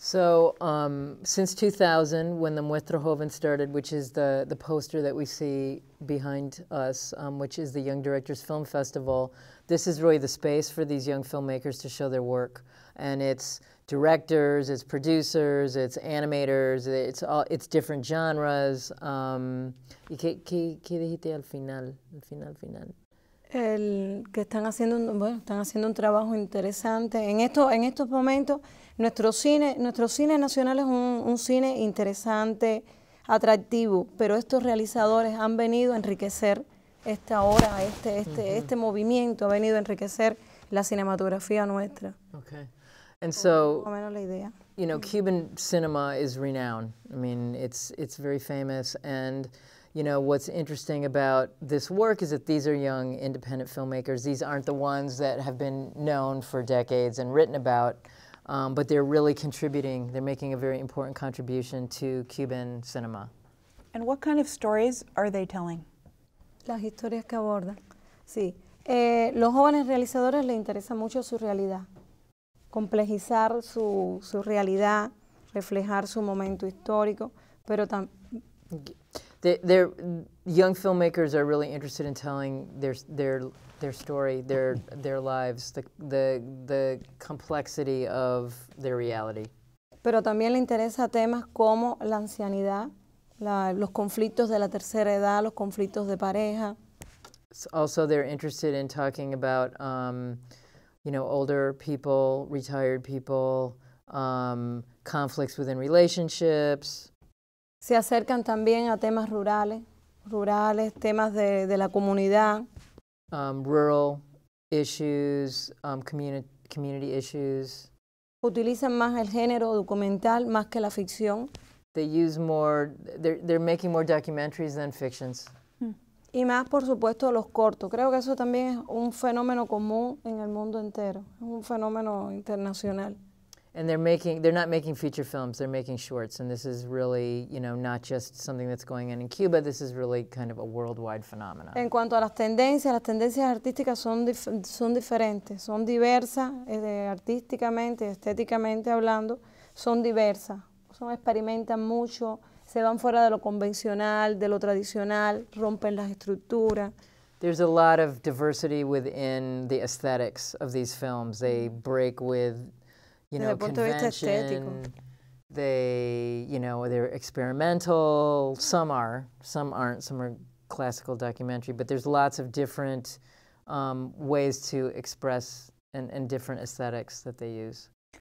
So, um, since 2000, when the Muestra started, which is the, the poster that we see behind us, um, which is the Young Directors Film Festival, this is really the space for these young filmmakers to show their work. And it's directors, it's producers, it's animators, it's, all, it's different genres. Um, ¿Y qué, qué, qué dijiste al final? Al final, final. El, que están haciendo, un, bueno, están haciendo un trabajo interesante. En, esto, en estos momentos, nuestro cine, nuestro cine nacional es un, un cine interesante, atractivo, pero estos realizadores han venido a enriquecer esta hora, este, este, uh -huh. este movimiento ha venido a enriquecer la cinematografía nuestra. Okay. And so, you know, Cuban cinema is renowned. I mean, it's, it's very famous and you know, what's interesting about this work is that these are young independent filmmakers. These aren't the ones that have been known for decades and written about, um, but they're really contributing. They're making a very important contribution to Cuban cinema. And what kind of stories are they telling? Las historias que abordan. Sí, eh, los jóvenes realizadores les interesa mucho su realidad, complejizar su, su realidad, reflejar su momento histórico, pero también they, they're, young filmmakers are really interested in telling their, their, their story, their, their lives, the, the, the complexity of their reality. Pero también le interesa temas como la ancianidad, la, los conflictos de la tercera edad, los conflictos de pareja. Also, they're interested in talking about, um, you know, older people, retired people, um, conflicts within relationships. Se acercan también a temas rurales, rurales, temas de, de la comunidad. Um, rural issues, um, communi community issues. Utilizan más el género documental más que la ficción. They use more, they're, they're making more documentaries than fictions. Y más, por supuesto, los cortos. Creo que eso también es un fenómeno común en el mundo entero. Es un fenómeno internacional. And they're making, they're not making feature films, they're making shorts. And this is really, you know, not just something that's going on in Cuba, this is really kind of a worldwide phenomenon. En cuanto a las tendencias, las tendencias artísticas son, dif son diferentes, son diversas, eh, artísticamente, estéticamente hablando, son diversas. Son, experimentan mucho, se van fuera de lo convencional, de lo tradicional, rompen las estructuras. There's a lot of diversity within the aesthetics of these films. They break with you know, convention. They, you know, they're experimental. Some are, some aren't. Some are classical documentary. But there's lots of different um, ways to express and, and different aesthetics that they use.